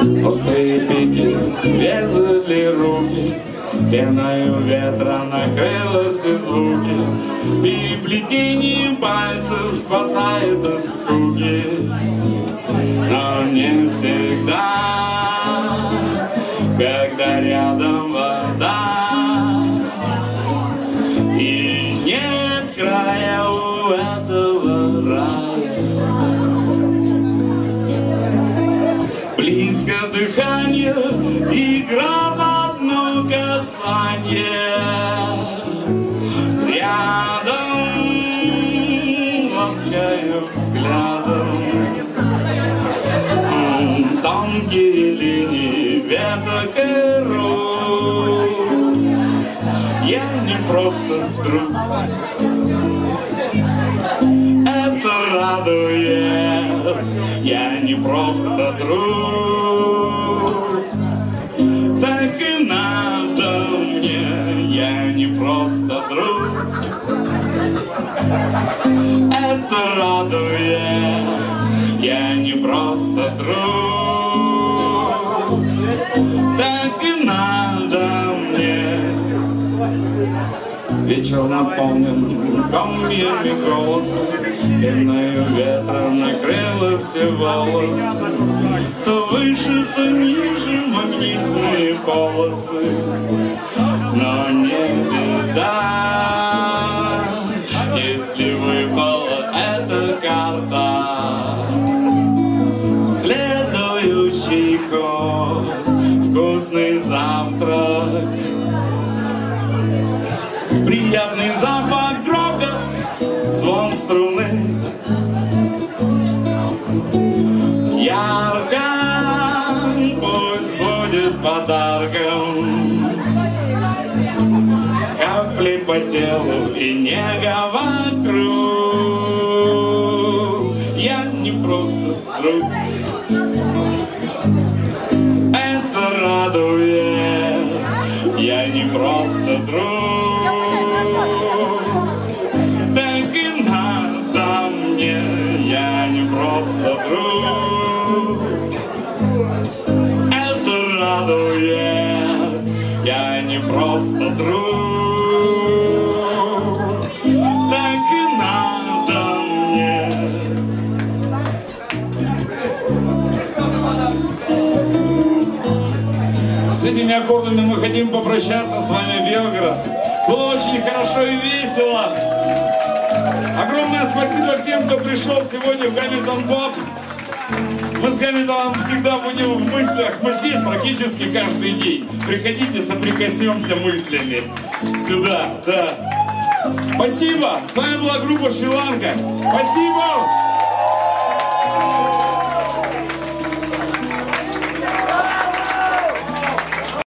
Острые пики резали руки, Пеною ветра накрыло все звуки, Переплетение пальцев спасает от скуки. Но не всегда, когда рядом вода, дыхание, игра в одно касание. Рядом ласкаю взглядом Тонкие линии веток и рук. Я не просто друг, это радует. Я не просто друг, это радует. Я не просто друг, так и надо мне. Вечер наполнен комьями голоса, Пеною ветра накрыло все волосы, То выше, то ниже магнитные полосы. Выпала эта карта. Следующий ход, вкусный завтрак, Приятный запах грока, звон струны. Ярко, пусть будет подарком. Капли по телу и нега вокруг. Я не просто друг, это радует. Я не просто друг, так и надо мне. Я не просто друг, это радует. Я не просто друг, этими аккордами мы хотим попрощаться с вами, Белгород. Было очень хорошо и весело. Огромное спасибо всем, кто пришел сегодня в Гамильтон Боб. Мы с Гамильтоном всегда будем в мыслях. Мы здесь практически каждый день. Приходите, соприкоснемся мыслями. Сюда, да. Спасибо. С вами была группа Шри-Ланка. Спасибо.